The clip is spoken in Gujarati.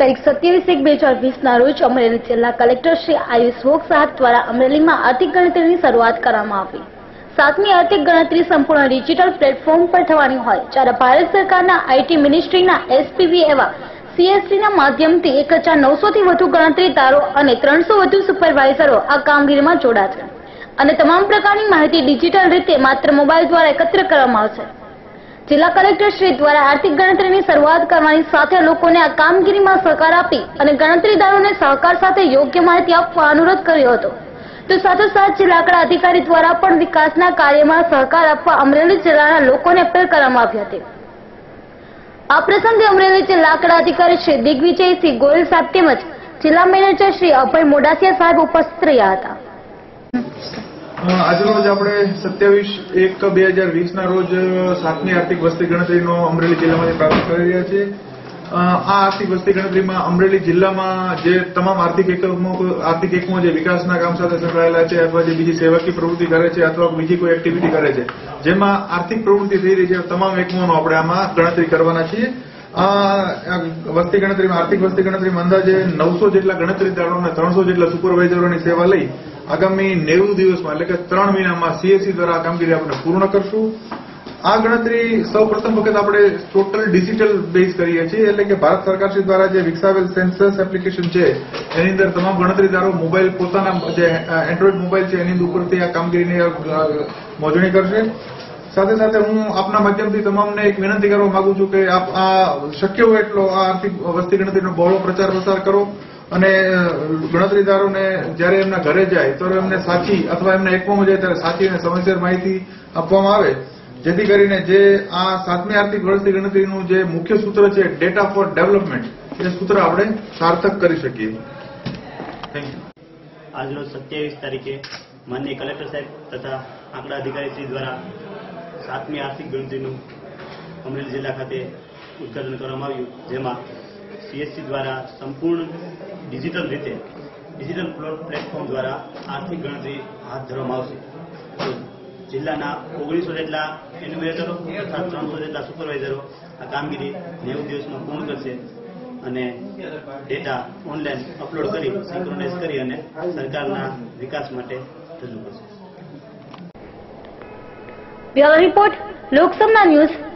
તારીખ સત્યાવીસ એક બે હજાર વીસના રોજ અમરેલી જિલ્લા કલેક્ટર શ્રી આયુષ વોક દ્વારા અમરેલીમાં આર્થિક ગણતરીની શરૂઆત કરવામાં આવી. સાતમી આર્થિક ગણતરી સંપૂર્ણ ડિજિટલ પ્લેટફોર્મ પર થવાની હોય, જ્યારે ભારત સરકારના આઈટી મિનિસ્ટ્રીના એસપીવી એવા સીએસસીના માધ્યમથી એક હજાર નવસોથી વધુ ગણતરીદારો અને ત્રણસો વધુ સુપરવાઇઝરો આ કામગીરીમાં જોડાશે અને તમામ પ્રકારની માહિતી ડિજિટલ રીતે માત્ર મોબાઈલ દ્વારા એકત્ર કરવામાં આવશે. જિલ્લા કલેક્ટર શ્રી દ્વારા આર્થિક ગણતરીની શરૂઆત કરવાની સાથે લોકોને આ કામગીરીમાં સહકાર આપી અને ગણતરીદારોને સહકાર સાથે યોગ્ય માહિતી આપવા અનુરોધ કર્યો હતો. તો સાથોસાથ જિલ્લા આંકડા અધિકારી દ્વારા પણ વિકાસના કાર્યમાં સહકાર આપવા અમરેલી જિલ્લાના લોકોને અપીલ કરવામાં આવી હતી. આ પ્રસંગે અમરેલી જિલ્લા આંકડા અધિકારી શ્રી દિગ્વિજયસિંહ ગોયલ સાહેબ તેમજ જિલ્લા મેનેજર શ્રી અભય મોડાસિયા સાહેબ ઉપસ્થિત રહ્યા હતા. આજરોજ આપણે સત્યાવીસ એક બે હજાર વીસના રોજ સાતમી આર્થિક વસ્તી ગણતરીનો અમરેલી જિલ્લામાંથી પ્રારંભ કરી રહ્યા છીએ. આ આર્થિક વસ્તી ગણતરીમાં અમરેલી જિલ્લામાં જે તમામ આર્થિક એકમો આર્થિક એકમો જે વિકાસના કામ સાથે સંકળાયેલા છે અથવા જે બીજી સેવાકીય પ્રવૃત્તિ કરે છે અથવા બીજી કોઈ એક્ટિવિટી કરે છે, જેમાં આર્થિક પ્રવૃત્તિ થઈ રહી છે તમામ એકમોનો આપણે આમાં ગણતરી કરવાના છીએ. વસ્તી ગણતરીમાં, આર્થિક વસ્તી ગણતરીમાં અંદાજે નવસો જેટલા ગણતરી દળો અને ત્રણસો જેટલા સુપરવાઇઝરોની સેવા લઈ આગામી નેવું દિવસમાં, એટલે કે ત્રણ મહિનામાં સીએસસી દ્વારા આ કામગીરી આપણે પૂર્ણ કરશું. આ ગણતરી સૌ પ્રથમ વખત આપણે ટોટલ ડિજિટલ બેઝ કરીએ છીએ, એટલે કે ભારત સરકાર શ્રી દ્વારા જે વિકસાવેલ સેન્સસ એપ્લિકેશન છે, એની અંદર તમામ ગણતરીદારો મોબાઈલ પોતાના જે એન્ડ્રોઈડ મોબાઈલ છે, એની ઉપરથી આ કામગીરીની મોજણી કરશે. સાથે સાથે હું આપના માધ્યમથી તમામને એક વિનંતી કરવા માંગુ છું કે આપ આ શક્ય હોય એટલો આ આર્થિક વસ્તી ગણતરીનો બહોળો પ્રચાર પ્રસાર કરો અને ગણતરીદારોને જ્યારે એમના ઘરે જાય, ત્યારે એમને સાચી અથવા એમના એકમોમાં જાય ત્યારે સાચી અને સમયસર માહિતી આપવામાં આવે. જેથી કરીને જે આ સાતમી આર્થિક વસ્તી ગણતરીનું જે મુખ્ય સૂત્ર છે ડેટા ફોર ડેવલપમેન્ટ એ સૂત્ર આપણે સાર્થક કરી શકીએ. આજરોજ સત્યાવીસ તારીખે માનનીય કલેક્ટર સાહેબ તથા આંકડા અધિકારી શ્રી દ્વારા સાતમી આર્થિક ગણતરીનું અમરેલી જિલ્લા ખાતે ઉદઘાટન કરવામાં આવ્યું, જેમાં સીએસસી દ્વારા સંપૂર્ણ ડિજિટલ રીતે, ડિજિટલ પ્લેટફોર્મ દ્વારા આર્થિક ગણતરી હાથ ધરવામાં આવશે. જિલ્લાના ઓગણીસો જેટલા એન્યુમરેટરો તથા ત્રણસો જેટલા સુપરવાઇઝરો આ કામગીરી નેવું દિવસમાં પૂર્ણ કરશે અને ડેટા ઓનલાઈન અપલોડ કરી સિંક્રોનાઇઝ કરી અને સરકારના વિકાસ માટે રજૂ કરશે. Bureau report લોકસમના news